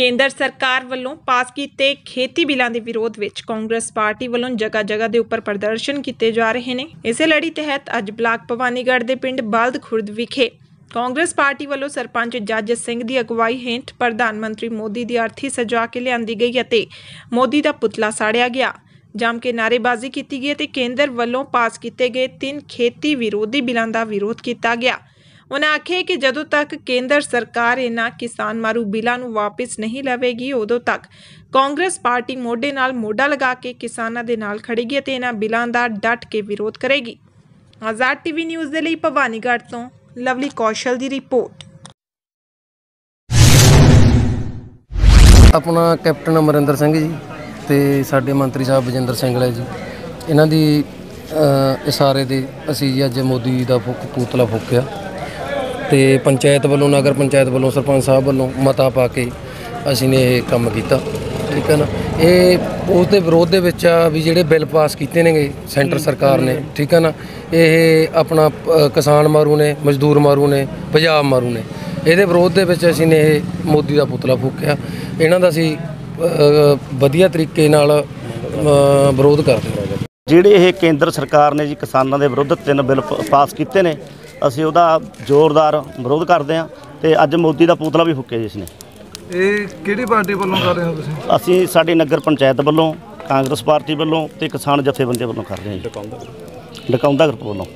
ਕੇਂਦਰ ਸਰਕਾਰ ਵੱਲੋਂ ਪਾਸ ਕੀਤੇ ਖੇਤੀ ਬਿੱਲਾਂ ਦੇ ਵਿਰੋਧ ਵਿੱਚ ਕਾਂਗਰਸ ਪਾਰਟੀ ਵੱਲੋਂ ਜਗ੍ਹਾ ਜਗ੍ਹਾ ਦੇ ਉੱਪਰ ਪ੍ਰਦਰਸ਼ਨ ਕੀਤੇ ਜਾ ਰਹੇ ਨੇ। ਇਸੇ ਲੜੀ ਤਹਿਤ ਅੱਜ ਬਲਾਕ ਭਵਾਨੀਗੜ੍ਹ ਦੇ ਪਿੰਡ ਬਲਦ ਖੁਰਦ ਵਿਖੇ ਕਾਂਗਰਸ ਪਾਰਟੀ ਵੱਲੋਂ ਸਰਪੰਚ ਜੱਜ ਸਿੰਘ ਦੀ ਅਗਵਾਈ ਹੇਠ ਪ੍ਰਧਾਨ ਮੰਤਰੀ ਮੋਦੀ ਦੀ ਅਰਥੀ ਸਜਾ ਕੇ ਲਿਆਂਦੀ ਗਈ ਅਤੇ ਮੋਦੀ ਦਾ ਪੁਤਲਾ ਸਾੜਿਆ ਗਿਆ। ਜੰਮ ਕੇ ਨਾਅਰੇਬਾਜ਼ੀ ਕੀਤੀ ਗਈ ਅਤੇ ਕੇਂਦਰ ਵੱਲੋਂ ਪਾਸ ਕੀਤੇ ਗਏ ਤਿੰਨ ਖੇਤੀ ਵਿਰੋਧੀ ਬਿੱਲਾਂ ਦਾ ਵਿਰੋਧ ਕੀਤਾ ਗਿਆ। ਉਹਨਾਂ ਆਖਿਆ ਕਿ ਜਦੋਂ ਤੱਕ ਕੇਂਦਰ ਸਰਕਾਰ ਇਹਨਾਂ ਕਿਸਾਨ ਮਾਰੂ ਬਿੱਲਾਂ ਨੂੰ ਵਾਪਸ ਨਹੀਂ ਲਵੇਗੀ, ਉਦੋਂ ਤੱਕ ਕਾਂਗਰਸ ਪਾਰਟੀ ਮੋਢੇ ਨਾਲ ਮੋਢਾ ਲਗਾ ਕੇ ਕਿਸਾਨਾਂ ਦੇ ਨਾਲ ਖੜੇਗੀ ਅਤੇ ਇਹਨਾਂ ਬਿੱਲਾਂ ਦਾ ਡਟ ਕੇ ਵਿਰੋਧ ਕਰੇਗੀ। ਆਜ਼ਾਦ ਟੀਵੀ ਨਿਊਜ਼ ਦੇ ਲਈ ਭਵਾਨੀਗੜ੍ਹ ਤੋਂ ਲਵਲੀ ਕੌਸ਼ਲ ਦੀ ਰਿਪੋਰਟ। ਆਪਣਾ ਕੈਪਟਨ ਅਮਰਿੰਦਰ ਸਿੰਘ ਜੀ ਤੇ ਸਾਡੇ ਮੰਤਰੀ ਸਾਹਿਬ ਬਜਿੰਦਰ ਸਿੰਘਲਾ ਜੀ ਇਹਨਾਂ ਦੀ ਇਸ਼ਾਰੇ ਦੇ ਅਸੀਂ ਜੀ ਅੱਜ ਮੋਦੀ ਦਾ ਫੁੱਕ ਪੂਤਲਾ ਫੂਕਿਆ। ਤੇ ਪੰਚਾਇਤ ਵੱਲੋਂ ਨਗਰ ਪੰਚਾਇਤ ਵੱਲੋਂ ਸਰਪੰਚ ਸਾਹਿਬ ਵੱਲੋਂ ਮਤਾ ਪਾ ਕੇ ਅਸੀਂ ਨੇ ਇਹ ਕੰਮ ਕੀਤਾ ਠੀਕ ਹੈ ਨਾ? ਇਹ ਉਸ ਦੇ ਵਿਰੋਧ ਦੇ ਵਿੱਚ ਆ ਵੀ ਜਿਹੜੇ ਬਿੱਲ ਪਾਸ ਕੀਤੇ ਨੇਗੇ ਸੈਂਟਰ ਸਰਕਾਰ ਨੇ ਠੀਕ ਹੈ ਨਾ? ਇਹ ਆਪਣਾ ਅ, ਕਿਸਾਨ ਮਾਰੂ ਨੇ ਮਜ਼ਦੂਰ ਮਾਰੂ ਨੇ ਪੰਜਾਬ ਮਾਰੂ ਨੇ। ਇਹਦੇ ਵਿਰੋਧ ਦੇ ਵਿੱਚ ਅਸੀਂ ਨੇ ਇਹ ਮੋਦੀ ਦਾ ਪੁਤਲਾ ਫੂਕਿਆ। ਇਹਨਾਂ ਦਾ ਅਸੀਂ ਅ, ਵਧੀਆ ਤਰੀਕੇ ਨਾਲ ਅ, ਵਿਰੋਧ ਕਰਦੇ ਹਾਂ। ਜਿਹੜੇ ਇਹ ਕੇਂਦਰ ਸਰਕਾਰ ਨੇ ਜੀ ਕਿਸਾਨਾਂ ਦੇ ਵਿਰੁੱਧ ਤਿੰਨ ਬਿੱਲ ਪ- ਪਾਸ ਕੀਤੇ ਨੇ ਅਸੀਂ ਉਹਦਾ ਜ਼ੋਰਦਾਰ ਵਿਰੋਧ ਕਰਦੇ ਹਾਂ ਤੇ ਅੱਜ ਮੋਦੀ ਦਾ ਪੁਤਲਾ ਵੀ ਫੁੱਕਿਆ ਜੀ ਇਸਨੇ। ਇਹ ਕਿਹੜੀ ਪਾਰਟੀ ਵੱਲੋਂ ਕਰ ਰਹੇ ਹੋ ਤੁਸੀਂ? ਅਸੀਂ ਸਾਡੀ ਨਗਰ ਪੰਚਾਇਤ ਵੱਲੋਂ ਕਾਂਗਰਸ ਪਾਰਟੀ ਵੱਲੋਂ ਤੇ ਕਿਸਾਨ ਜਥੇਬੰਦੀ ਵੱਲੋਂ ਕਰ ਰਹੇ ਹਾਂ ਜੀ। ਡਕਾਉਂਦਾ ਗਰੁੱਪ ਵੱਲੋਂ।